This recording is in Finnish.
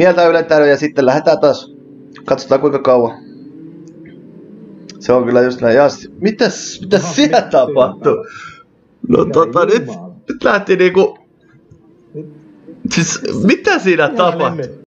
mieltä ylentää ja sitten lähdetään taas. Katsotaan kuinka kauan. Se on kyllä just näin. Ja, mitäs, mitäs No, siellä mitä tapahtui? No Mitä tota nyt, nyt lähti niinku... Siis mitä siinä tapahtui?